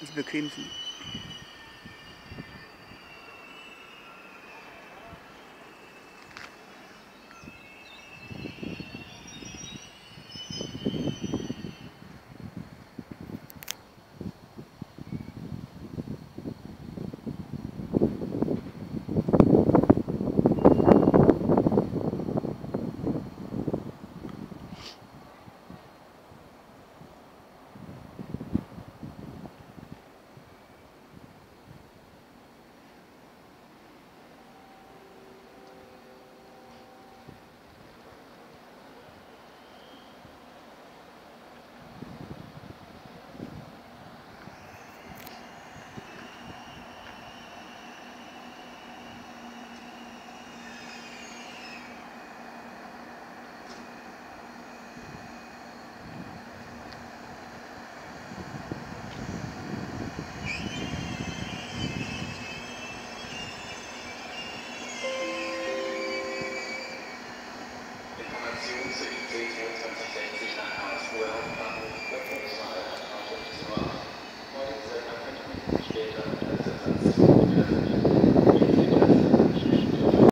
Also bequem Thank you.